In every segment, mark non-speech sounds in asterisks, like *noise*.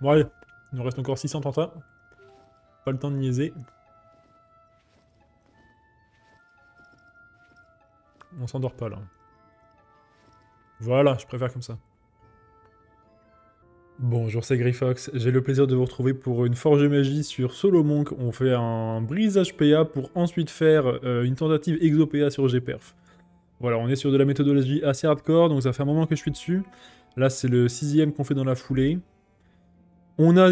Bon allez, il nous reste encore 600 tantas. Pas le temps de niaiser. On s'endort pas là. Voilà, je préfère comme ça. Bonjour, c'est Grifox. J'ai le plaisir de vous retrouver pour une Forge Magie sur Solo Monk. On fait un brisage PA pour ensuite faire euh, une tentative Exo PA sur GPerf. Voilà, on est sur de la méthodologie assez hardcore, donc ça fait un moment que je suis dessus. Là, c'est le sixième qu'on fait dans la foulée. On a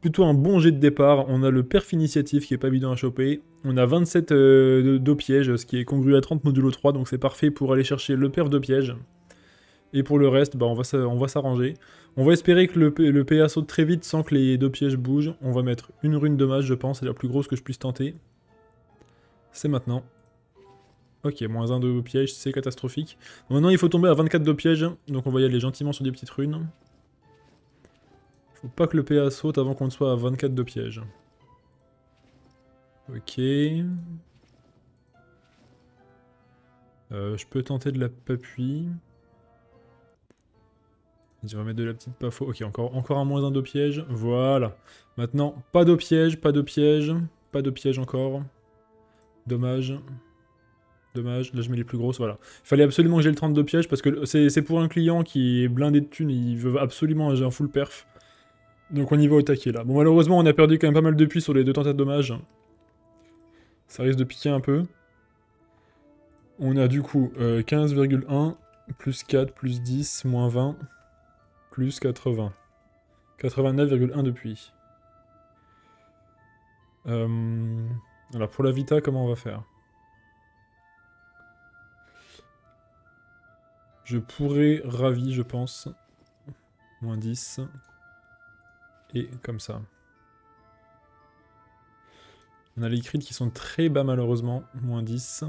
plutôt un bon jet de départ. On a le perf initiatif qui est pas évident à choper. On a 27 euh, de, pièges, ce qui est congru à 30 modulo 3, donc c'est parfait pour aller chercher le perf de piège. Et pour le reste, bah, on va s'arranger. On va espérer que le, PA saute très vite sans que les deux pièges bougent. On va mettre une rune de je pense, c'est la plus grosse que je puisse tenter. C'est maintenant. Ok, moins 1 de piège, c'est catastrophique. Maintenant, il faut tomber à 24 de piège, donc on va y aller gentiment sur des petites runes. Faut pas que le PA saute avant qu'on soit à 24 de piège. Ok. Euh, je peux tenter de la papuie. Je vais mettre de la petite pafo. Ok, encore, encore un moins 1 de piège. Voilà. Maintenant, pas de piège, pas de piège. Pas de piège encore. Dommage. Dommage, là je mets les plus grosses, voilà. Il fallait absolument que j'ai le 32 pièges parce que c'est pour un client qui est blindé de thunes, il veut absolument un full perf. Donc on y va au taquet là. Bon malheureusement on a perdu quand même pas mal de puits sur les deux tentatives de dommage. Ça risque de piquer un peu. On a du coup 15,1, euh, plus 4, plus 10, moins 20, plus 80. 89,1 de puits. Euh, alors pour la Vita, comment on va faire? Je pourrais ravi, je pense. Moins 10. Et comme ça. On a les crits qui sont très bas malheureusement. Moins 10.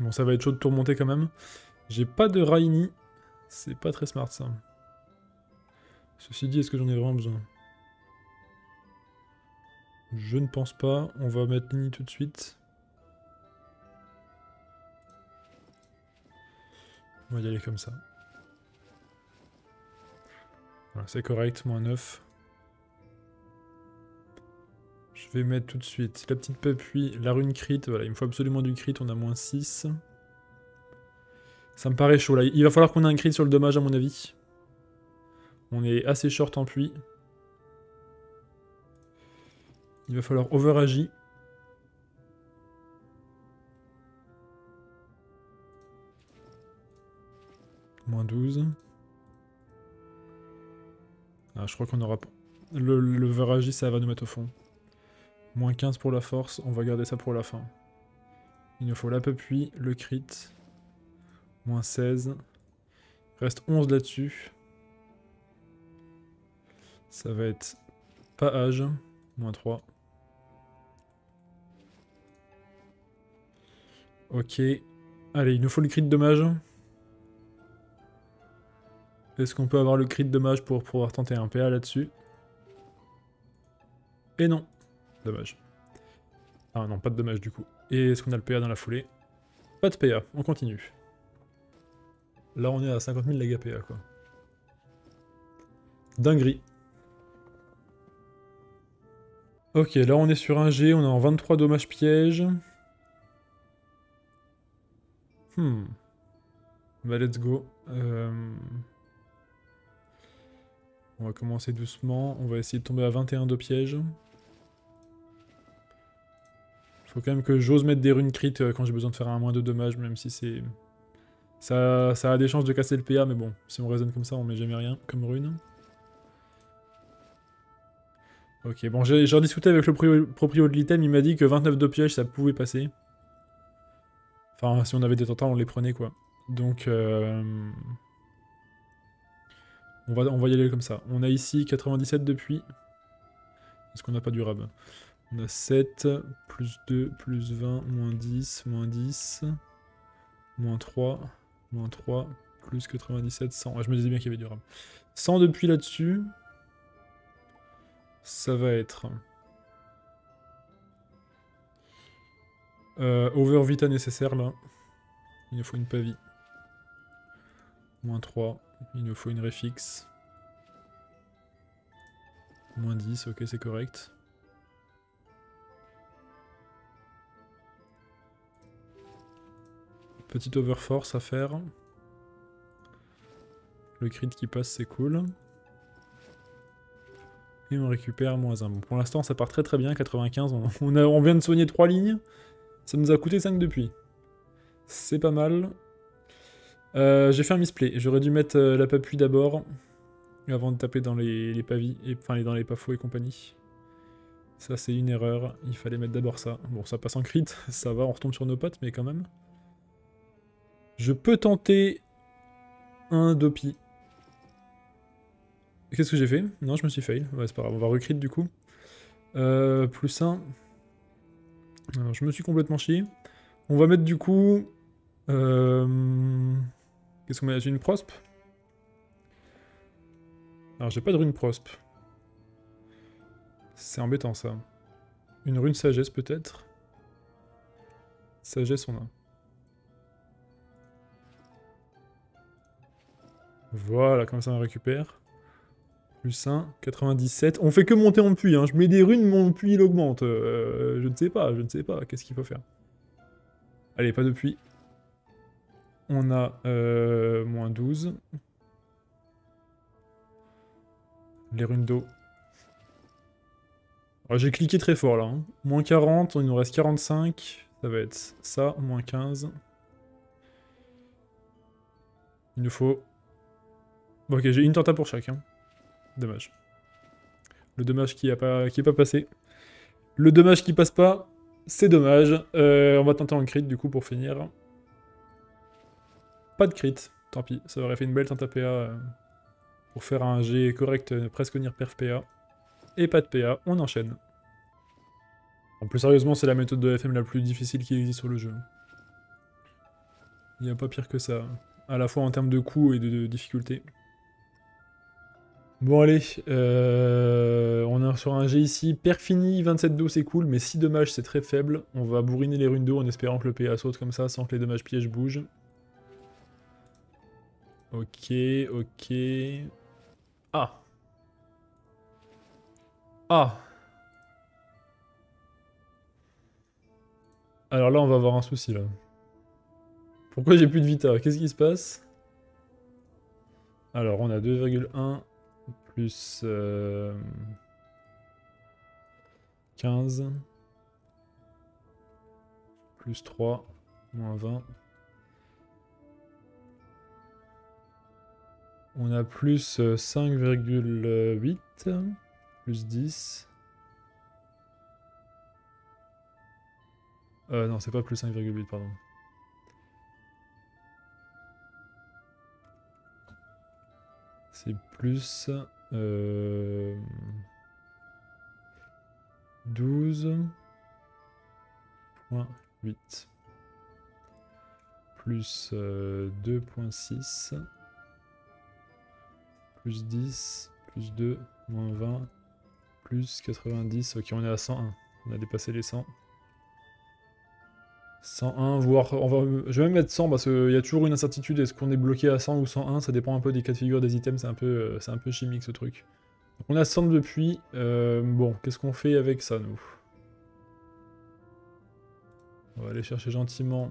Bon, ça va être chaud de tout remonter quand même. J'ai pas de Raini. C'est pas très smart ça. Ceci dit, est-ce que j'en ai vraiment besoin? Je ne pense pas. On va mettre Nini tout de suite. On va y aller comme ça. Voilà, c'est correct, moins 9. Je vais mettre tout de suite la petite papuie, la rune crit. Voilà, il me faut absolument du crit, on a moins 6. Ça me paraît chaud là. Il va falloir qu'on ait un crit sur le dommage à mon avis. On est assez short en puits. Il va falloir overagir. Moins 12. Ah, je crois qu'on aura... Le, le ça va nous mettre au fond. Moins 15 pour la force, on va garder ça pour la fin. Il nous faut la puis le crit. Moins 16. Il reste 11 là-dessus. Ça va être pas âge. Moins 3. Ok. Allez, il nous faut le crit de dommage. Est-ce qu'on peut avoir le crit de dommage pour pouvoir tenter un PA là-dessus? Et non. Dommage. Ah non, pas de dommage du coup. Et est-ce qu'on a le PA dans la foulée? Pas de PA, on continue. Là on est à 50 000 lag PA quoi. Dinguerie. Ok, là on est sur un G, on est en 23 dommages pièges. Hmm. Bah let's go. Euh... On va commencer doucement. On va essayer de tomber à 21 de piège. Faut quand même que j'ose mettre des runes crit euh, quand j'ai besoin de faire un moins de dommages, même si c'est... Ça, a des chances de casser le PA, mais bon, si on raisonne comme ça, on met jamais rien comme rune. Ok, bon, j'ai rediscuté avec le proprio de l'item, il m'a dit que 29 de piège, ça pouvait passer. Enfin, si on avait des tentants, on les prenait, quoi. Donc, euh... On va, y aller comme ça. On a ici 97 depuis. Est-ce qu'on n'a pas du rab? On a 7, plus 2, plus 20, moins 10, moins 10, moins 3, moins 3, plus 97, 100. je me disais bien qu'il y avait du rab. 100 depuis là-dessus. Ça va être... Euh, over vita nécessaire là. Il nous faut une pavie. Moins 3. Il nous faut une réfixe. Moins 10, ok, c'est correct. Petite overforce à faire. Le crit qui passe, c'est cool. Et on récupère moins 1. Bon, pour l'instant, ça part très très bien, 95. On, on vient de soigner 3 lignes. Ça nous a coûté 5 depuis. C'est pas mal. Euh, j'ai fait un misplay. J'aurais dû mettre euh, la papouille d'abord. Avant de taper dans les, pavis. Et, enfin, dans les pafos et compagnie. Ça, c'est une erreur. Il fallait mettre d'abord ça. Bon, ça passe en crit. *laughs* Ça va, on retombe sur nos potes, mais quand même. Je peux tenter un Dopi. Qu'est-ce que j'ai fait? Non, je me suis fail. Ouais, c'est pas grave, on va recrit du coup. Euh, plus 1. Alors, je me suis complètement chié. On va mettre du coup... Euh, qu'est-ce qu'on met Une prospe Alors, j'ai pas de rune prospe. C'est embêtant, ça. Une rune sagesse, peut-être? Sagesse, on a. Voilà, comme ça on récupère. Plus 1, 97. On fait que monter en puits, hein. Je mets des runes, mon puits il augmente. Euh, je ne sais pas, je ne sais pas. Qu'est-ce qu'il faut faire? Allez, pas de puits. On a euh, moins 12. Les runes d'eau. J'ai cliqué très fort là. Hein. Moins 40, il nous reste 45. Ça va être ça, moins 15. Il nous faut ok, j'ai une tenta pour chacun. Dommage. Le dommage qui n'est pas, pas passé. Le dommage qui passe pas, c'est dommage. Euh, on va tenter en crit du coup pour finir. Pas de crit, tant pis. Ça aurait fait une belle tenta PA euh, pour faire un G correct, euh, presque venir perf PA. Et pas de PA, on enchaîne. En plus sérieusement, c'est la méthode de FM la plus difficile qui existe sur le jeu. Il n'y a pas pire que ça. À la fois en termes de coût et de difficulté. Bon allez, euh, on est sur un G ici, Perfini, 27 d'eau c'est cool, mais 6 dommages c'est très faible. On va bourriner les runes d'eau en espérant que le PA saute comme ça sans que les dommages pièges bougent. Ok, ok... Ah. Ah. Alors là on va avoir un souci là. Pourquoi j'ai plus de vita? Qu'est-ce qui se passe? Alors on a 2,1 plus 15, euh, plus 3, moins 20. On a plus 5,8, euh, plus 10. Euh, non, c'est pas plus 5,8, pardon. C'est plus 12.8 euh, plus 2.6 euh, plus 10 plus 2 moins 20 plus 90 ok on est à 101 on a dépassé les 100 101, voire... Je vais même mettre 100 parce qu'il y a toujours une incertitude. Est-ce qu'on est bloqué à 100 ou 101 Ça dépend un peu des cas de figure des items. C'est un, peu, euh, chimique ce truc. Donc on a 100 depuis. Euh, bon, qu'est-ce qu'on fait avec ça, nous? On va aller chercher gentiment.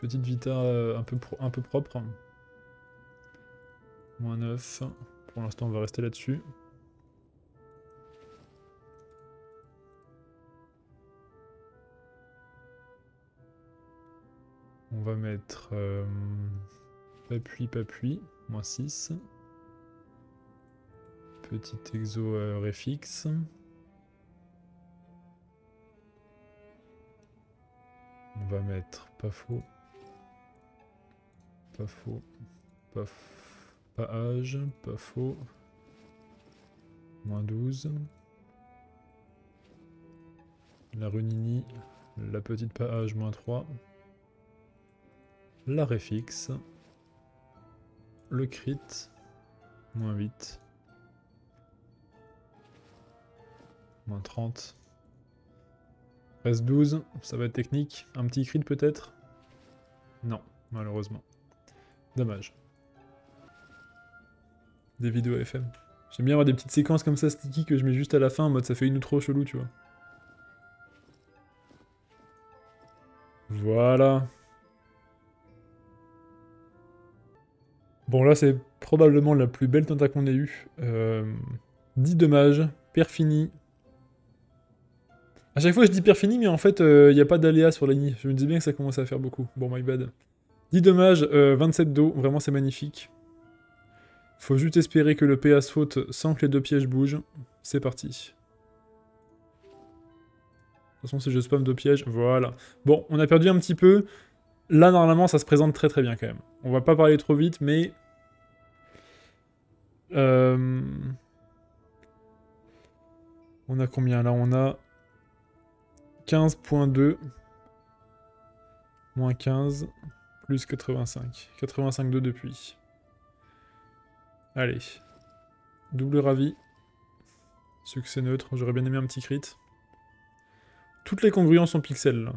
Petite vita euh, un peu propre. Moins 9. Pour l'instant, on va rester là-dessus. On va mettre euh, Papuis, Papuis, moins 6. Petit exo euh, réfixe. On va mettre pas faux. Pas faux. Pas, pas âge. Pas faux. Moins 12. La runini. La petite pas âge, moins 3 la réfixe, le crit, moins 8, moins 30, reste 12, ça va être technique, un petit crit peut-être? Non, malheureusement. Dommage. Des vidéos FM. J'aime bien avoir des petites séquences comme ça sticky que je mets juste à la fin en mode ça fait une ou trop chelou, tu vois. Voilà. Bon, là, c'est probablement la plus belle tenta qu'on ait eue. Euh, 10 dommages, fini. A chaque fois, je dis fini, mais en fait, il euh, n'y a pas d'aléa sur la. Je me dis bien que ça commence à faire beaucoup. Bon, my bad. 10 dommages, 27 d'eau. Vraiment, c'est magnifique. Faut juste espérer que le PA saute sans que les deux pièges bougent. C'est parti. De toute façon, si je spam deux pièges, voilà. Bon, on a perdu un petit peu. Là, normalement, ça se présente très très bien quand même. On va pas parler trop vite, mais... Euh, on a combien là? On a 15.2 moins 15 plus 85. 85 de depuis. Allez. Double ravi. Succès neutre. J'aurais bien aimé un petit crit. Toutes les congruences sont pixels.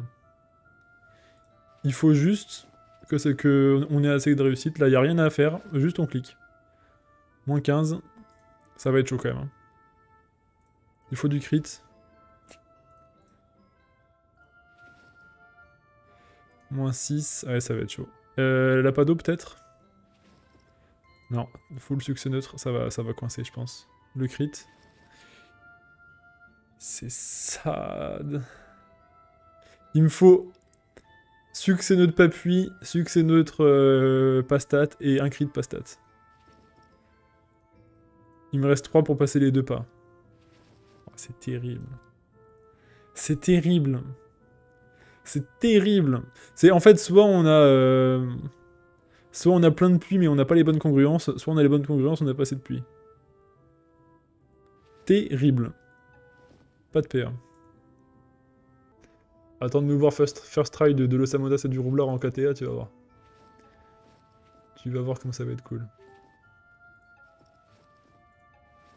Il faut juste que c'est que on ait assez de réussite. Là, il n'y a rien à faire. Juste on clique. Moins 15. Ça va être chaud quand même. Hein. Il faut du crit. Moins 6. Ouais, ça va être chaud. Euh, la d'eau peut-être? Non, full succès neutre, ça va, ça va coincer, je pense. Le crit. C'est sad. Il me faut Succès neutre papui, succès neutre euh, pastat et un crit pastat. Il me reste 3 pour passer les deux pas. Oh, c'est terrible. C'est terrible. C'est terrible. C'est en fait soit on a euh, soit on a plein de pluie mais on n'a pas les bonnes congruences, soit on a les bonnes congruences, on n'a pas assez de pluie. Terrible. Pas de PA. Attends de nous voir first, first try de, de l'Osamoda et du roublard en KTA, tu vas voir. Tu vas voir comment ça va être cool.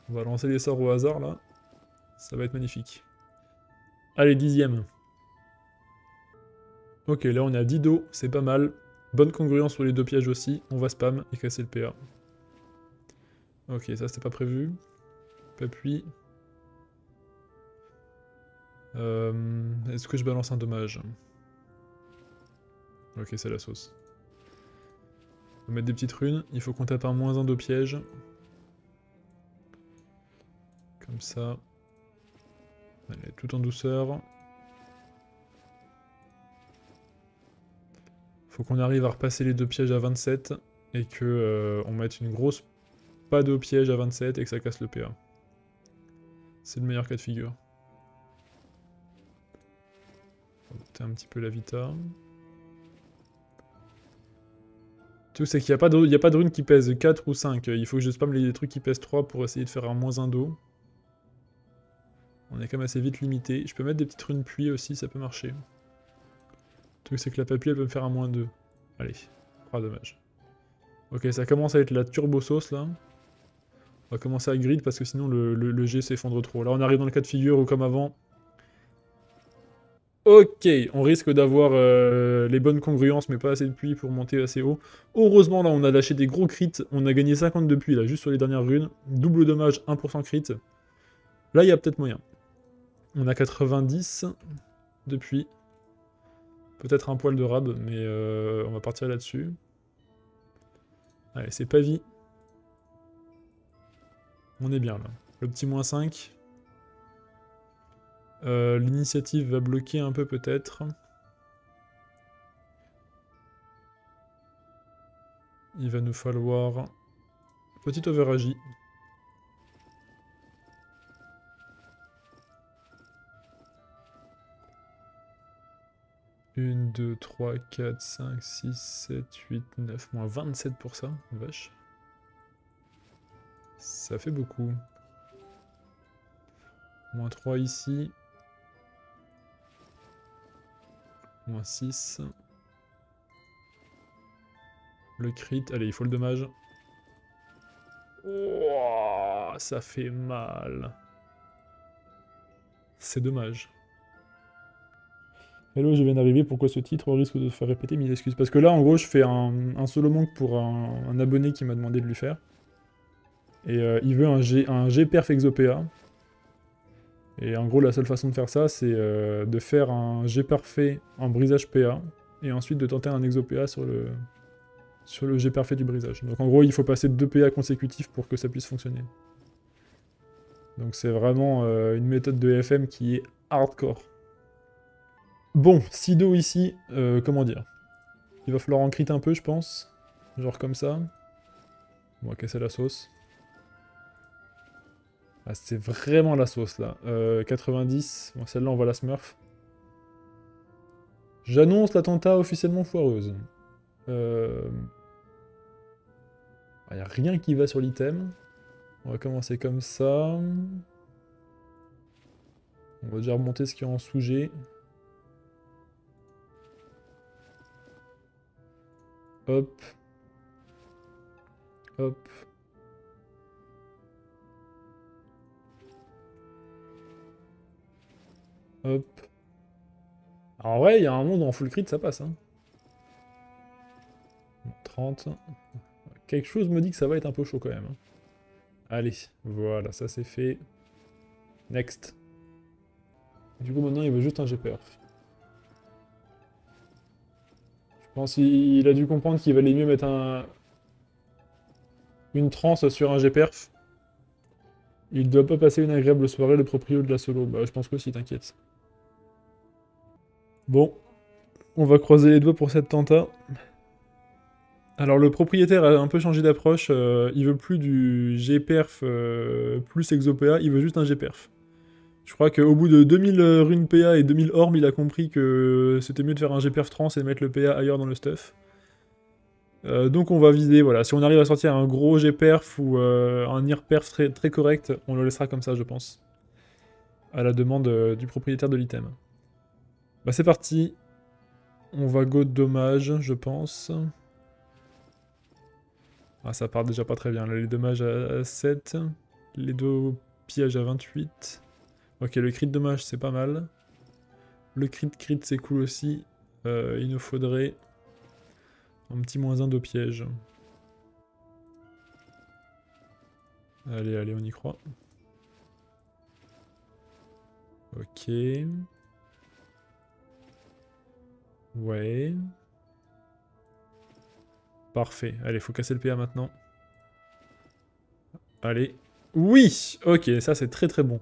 On va lancer les sorts au hasard là. Ça va être magnifique. Allez, dixième. Ok, là on est à 10 dos, c'est pas mal. Bonne congruence sur les deux pièges aussi. On va spam et casser le PA. Ok, ça c'était pas prévu. Pas puis. Euh, est-ce que je balance un dommage? Ok, c'est la sauce. On va mettre des petites runes. Il faut qu'on tape un moins 1 de piège. Comme ça. Allez, tout en douceur. Faut qu'on arrive à repasser les deux pièges à 27 et que euh, on mette une grosse pas de piège à 27 et que ça casse le PA. C'est le meilleur cas de figure. un petit peu la vita. Tout c'est qu'il n'y a, pas de, a pas de qui pèse 4 ou 5. Il faut que je spam les trucs qui pèsent 3 pour essayer de faire un moins 1 d'eau. On est quand même assez vite limité. Je peux mettre des petites runes pluie aussi, ça peut marcher. Truc c'est que la papier elle peut me faire un moins 2. Allez, pas dommage. Ok, ça commence à être la turbo sauce là. On va commencer à grid parce que sinon le, G s'effondre trop. Là on arrive dans le cas de figure où comme avant, Ok, on risque d'avoir euh, les bonnes congruences, mais pas assez de pluie pour monter assez haut. Heureusement, là, on a lâché des gros crits. On a gagné 50 de pluie, là, juste sur les dernières runes. Double dommage, 1% crit. Là, il y a peut-être moyen. On a 90 de pluie. Peut-être un poil de rab, mais euh, on va partir là-dessus. Allez, c'est pas vie. On est bien là. Le petit moins 5. Euh, l'initiative va bloquer un peu peut-être. Il va nous falloir... Petite overagie, 1, 2, 3, 4, 5, 6, 7, 8, 9, moins 27 pour ça, vache. Ça fait beaucoup. Moins 3 ici. Moins 6. Le crit, allez, il faut le dommage. Ouah, ça fait mal. C'est dommage. Hello, je viens d'arriver, pourquoi ce titre risque de faire répéter mille excuses? Parce que là, en gros, je fais un, solo monk pour un, abonné qui m'a demandé de lui faire. Et euh, il veut un, GPerf Exopéa. Et en gros, la seule façon de faire ça, c'est euh, de faire un G parfait en brisage PA, et ensuite de tenter un ExoPA sur le, sur G parfait du brisage. Donc en gros, il faut passer deux PA consécutifs pour que ça puisse fonctionner. Donc c'est vraiment euh, une méthode de FM qui est hardcore. Bon, Sido ici, euh, comment dire? Il va falloir en crit un peu, je pense. Genre comme ça. On va casser la sauce. Ah, c'est vraiment la sauce, là. 90. Euh, bon, celle-là, on va la smurf. J'annonce l'attentat officiellement foireuse. Euh... Il n'y a rien qui va sur l'item. On va commencer comme ça. On va déjà remonter ce qu'il y a en sous-G. Hop. Hop. Hop. Alors ouais, il y a un monde en full crit, ça passe. Hein. 30. Quelque chose me dit que ça va être un peu chaud quand même. Hein. Allez, voilà, ça c'est fait. Next. Du coup maintenant il veut juste un GPR. Je pense qu'il a dû comprendre qu'il valait mieux mettre un... une transe sur un GPerf. Il doit pas passer une agréable soirée, le proprio de la solo. Bah, je pense que si, t'inquiète. Bon. On va croiser les doigts pour cette tenta. Alors, le propriétaire a un peu changé d'approche. Euh, il veut plus du GPerf euh, plus Exopéa, il veut juste un GPerf. Je crois qu'au bout de 2000 euh, runes PA et 2000 ormes, il a compris que c'était mieux de faire un GPerf trans et de mettre le PA ailleurs dans le stuff. Euh, donc on va viser, voilà, si on arrive à sortir un gros GPerf ou euh, un IRPerf très, correct, on le laissera comme ça je pense. À la demande du propriétaire de l'item. Bah c'est parti. On va go dommage, je pense. Ah ça part déjà pas très bien, là les dommages à 7, les deux pièges à 28. Ok, le crit dommage, c'est pas mal. Le crit crit, c'est cool aussi. Euh, il nous faudrait un petit moins 1 de piège. Allez, allez, on y croit. Ok. Ouais. Parfait. Allez, faut casser le PA maintenant. Allez. Oui Ok, ça c'est très très bon.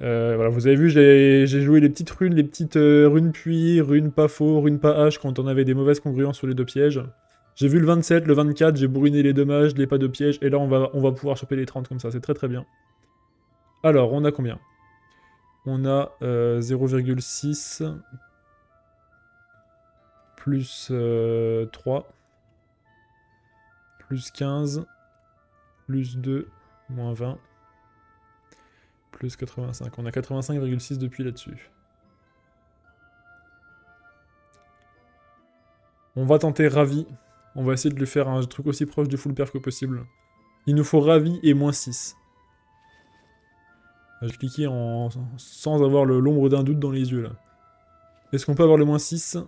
Euh, voilà, vous avez vu, j'ai joué les petites runes, les petites euh, runes puits, runes pas faux, runes pas H quand on avait des mauvaises congruences sur les deux pièges. J'ai vu le 27, le 24, j'ai bourriné les dommages, les pas de pièges, et là on va, on va pouvoir choper les 30 comme ça, c'est très très bien. Alors, on a combien? On a 0,6 euh, plus 3 plus 15 plus 2 moins 20 plus 85. On a 85,6 depuis là-dessus. On va tenter Ravi. On va essayer de lui faire un truc aussi proche de full perf que possible. Il nous faut Ravi et moins 6. Je cliquer en... sans avoir l'ombre d'un doute dans les yeux là. Est-ce qu'on peut avoir le moins 6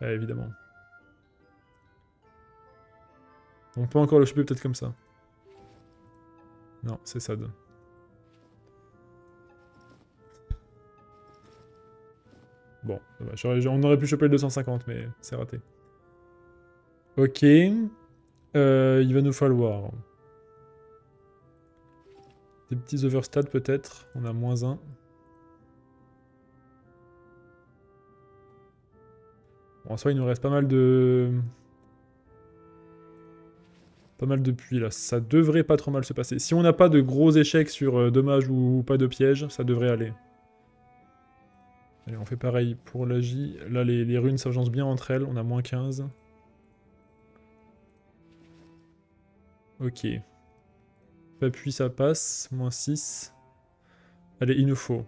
Évidemment. On peut encore le choper peut-être comme ça. Non, c'est sad. Bon, on aurait pu choper le 250, mais c'est raté. Ok. Euh, il va nous falloir... Des petits overstats peut-être. On a moins 1. Bon, en soi, il nous reste pas mal de... Pas mal de puits là. Ça devrait pas trop mal se passer. Si on n'a pas de gros échecs sur euh, dommage ou pas de piège, ça devrait aller. Allez, on fait pareil pour la J. Là, les, runes s'agencent bien entre elles. On a moins 15. Ok. Appui, ça passe. Moins 6. Allez, il nous faut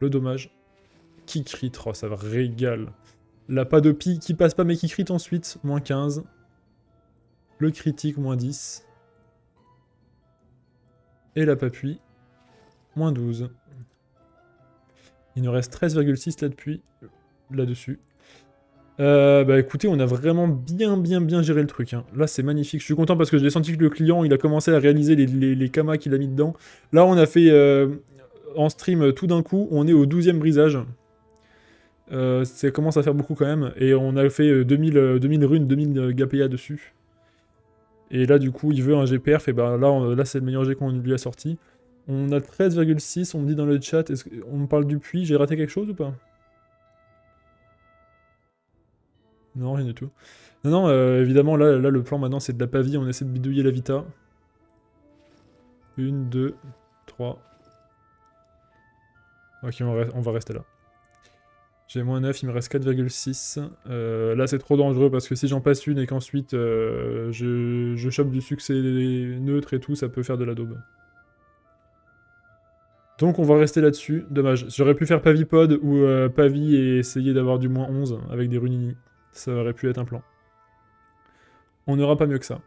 le dommage. Qui crit Oh, ça régale. La pas de pi qui passe pas mais qui crit ensuite. Moins 15. Le critique, moins 10. Et la papui, moins 12. Il nous reste 13,6 là-dessus. Là-dessus. Euh, bah écoutez, on a vraiment bien bien bien géré le truc. hein. Là c'est magnifique, je suis content parce que j'ai senti que le client il a commencé à réaliser les, les, kamas qu'il a mis dedans. Là on a fait euh, en stream euh, tout d'un coup, on est au 12e brisage. Ça commence à faire beaucoup quand même. Et on a fait euh, 2000, euh, 2000 runes, 2000 GPA dessus. Et là du coup il veut un GPRF et bah là, là c'est le meilleur G qu'on lui a sorti. On a 13,6, on me dit dans le chat, est-ce que- on me parle du puits, j'ai raté quelque chose ou pas? Non, rien du tout. Non, non, euh, évidemment, là, là, le plan maintenant, c'est de la pavie. On essaie de bidouiller la vita. Une, deux, trois. Ok, on va rester là. J'ai moins 9, il me reste 4,6. Euh, là, c'est trop dangereux parce que si j'en passe une et qu'ensuite euh, je, je chope du succès neutre et tout, ça peut faire de la daube. Donc on va rester là-dessus. Dommage. J'aurais pu faire Pavipod ou euh, Pavi et essayer d'avoir du moins 11 avec des runini. Ça aurait pu être un plan. On n'aura pas mieux que ça.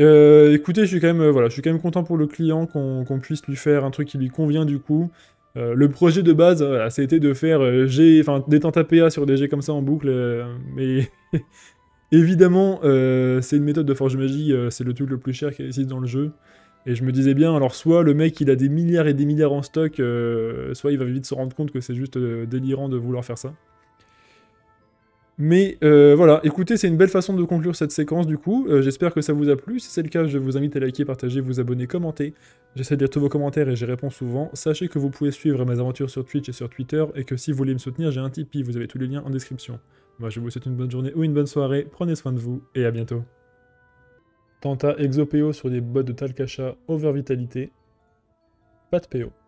Euh, écoutez, je suis quand même, euh, voilà, je suis content pour le client qu'on puisse lui faire un truc qui lui convient du coup. Euh, le projet de base, été de faire G, enfin des tentes APA sur des G comme ça en boucle, mais *laughs* évidemment, c'est une méthode de forge magie, c'est le truc le plus cher qui existe dans le jeu. Et je me disais bien, alors soit le mec il a des milliards et des milliards en stock, euh, soit il va vite se rendre compte que c'est juste euh, délirant de vouloir faire ça. Mais euh, voilà, écoutez, c'est une belle façon de conclure cette séquence du coup. J'espère que ça vous a plu. Si c'est le cas, je vous invite à liker, partager, vous abonner, commenter. J'essaie de lire tous vos commentaires et j'y réponds souvent. Sachez que vous pouvez suivre mes aventures sur Twitch et sur Twitter et que si vous voulez me soutenir, j'ai un Tipeee. Vous avez tous les liens en description. Moi, je vous souhaite une bonne journée ou une bonne soirée. Prenez soin de vous et à bientôt. Tenta Exopéo sur des bottes de Talcacha over vitalité. Pas de PO.